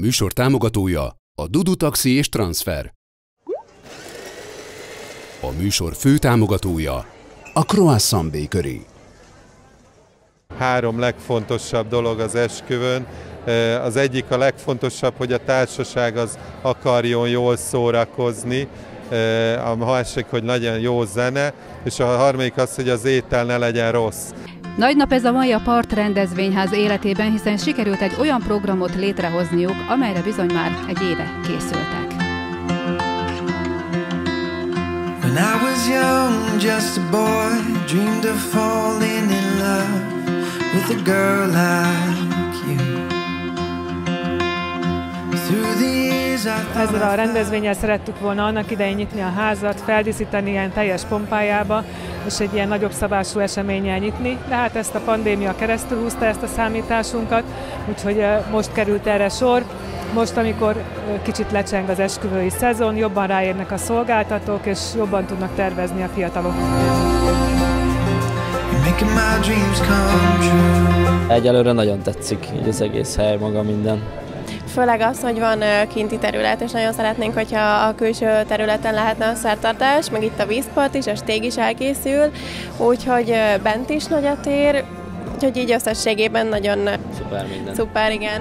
műsor támogatója a Dudu Taxi és Transfer. A műsor fő támogatója a Croissant Bakery. Három legfontosabb dolog az esküvőn. Az egyik a legfontosabb, hogy a társaság az akarjon jól szórakozni, a másik, hogy legyen jó zene, és a harmadik az, hogy az étel ne legyen rossz. Nagy nap ez a mai a Part rendezvényház életében, hiszen sikerült egy olyan programot létrehozniuk, amelyre bizony már egy éve készültek. When I was young, just a boy, dreamed of falling in love with a girl like you. Ezzel a rendezvényel szerettük volna annak idején nyitni a házat, feldíszíteni ilyen teljes pompájába, és egy ilyen nagyobb szabású eseménnyel nyitni, de hát ezt a pandémia keresztül húzta ezt a számításunkat, úgyhogy most került erre sor. Most, amikor kicsit lecseng az esküvői szezon, jobban ráérnek a szolgáltatók, és jobban tudnak tervezni a fiatalok. Egyelőre nagyon tetszik így az egész hely, maga minden. Főleg az, hogy van kinti terület, és nagyon szeretnénk, hogyha a külső területen lehetne a szertartás, meg itt a vízpart is, a stég is elkészül, úgyhogy bent is nagy a tér, úgyhogy így összességében nagyon szuper minden. Szuper, igen.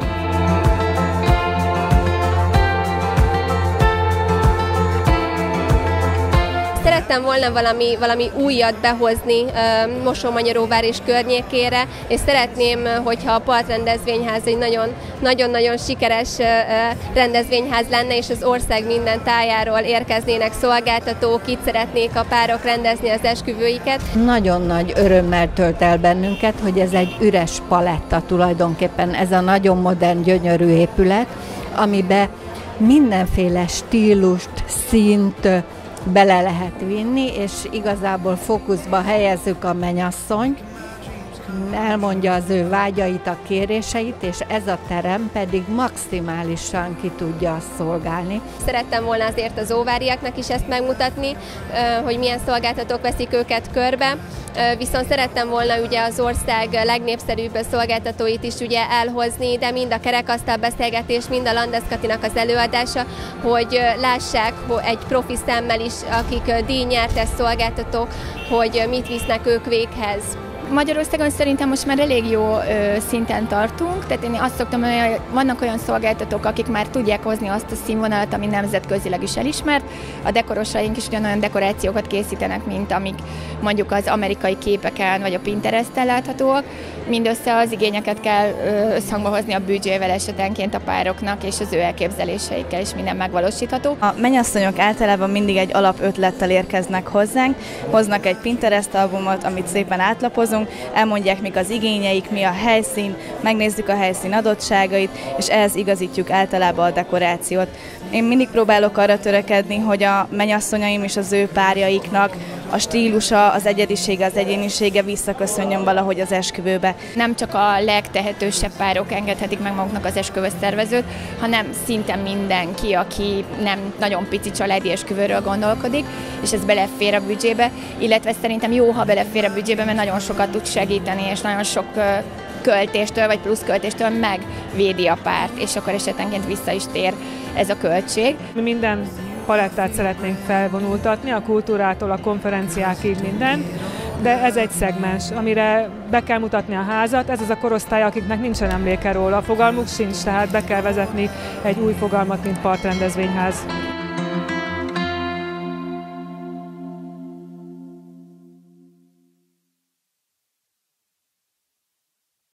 Szerettem volna valami, valami újat behozni Mosómagyaróvár és környékére, és szeretném, hogyha a partrendezvényház egy nagyon-nagyon sikeres rendezvényház lenne, és az ország minden tájáról érkeznének szolgáltatók, itt szeretnék a párok rendezni az esküvőiket. Nagyon nagy örömmel tölt el bennünket, hogy ez egy üres paletta tulajdonképpen, ez a nagyon modern, gyönyörű épület, amiben mindenféle stílust, szint, bele lehet vinni, és igazából fókuszba helyezzük a menyasszonyt, elmondja az ő vágyait, a kéréseit, és ez a terem pedig maximálisan ki tudja azt szolgálni. Szerettem volna azért az óváriaknak is ezt megmutatni, hogy milyen szolgáltatók veszik őket körbe, viszont szerettem volna ugye az ország legnépszerűbb szolgáltatóit is ugye elhozni, de mind a kerekasztal beszélgetés, mind a Landeszkatinak az előadása, hogy lássák hogy egy profi szemmel is, akik díjnyertes szolgáltatók, hogy mit visznek ők véghez. Magyarországon szerintem most már elég jó ö, szinten tartunk, tehát én azt szoktam hogy vannak olyan szolgáltatók, akik már tudják hozni azt a színvonalat, ami nemzetközileg is elismert. A dekorosaink is ugyanolyan dekorációkat készítenek, mint amik mondjuk az amerikai képeken vagy a Pinteresten láthatóak. Mindössze az igényeket kell összhangba hozni a büdzsével esetenként a pároknak, és az ő elképzeléseikkel is minden megvalósítható. A mennyasszonyok általában mindig egy alapötlettel érkeznek hozzánk, hoznak egy Pinterest albumot, amit szépen átlapozunk, elmondják, mik az igényeik, mi a helyszín, megnézzük a helyszín adottságait, és ehhez igazítjuk általában a dekorációt. Én mindig próbálok arra törekedni, hogy a mennyasszonyaim és az ő párjaiknak a stílusa, az egyedisége, az egyénisége visszaköszönjön valahogy az esküvőbe. Nem csak a legtehetősebb párok engedhetik meg maguknak az esküvős szervezőt, hanem szinte mindenki, aki nem nagyon pici családi esküvőről gondolkodik, és ez belefér a büdzsébe, illetve szerintem jó, ha belefér a büdzsébe, mert nagyon sokat tud segíteni, és nagyon sok költéstől vagy plusz költéstől megvédi a párt, és akkor esetenként vissza is tér ez a költség. Minden palettát szeretnénk felvonultatni, a kultúrától a konferenciákig minden, de ez egy szegmens, amire be kell mutatni a házat, ez az a korosztály, akiknek nincsen emléke róla, a fogalmuk sincs, tehát be kell vezetni egy új fogalmat, mint partrendezvényház.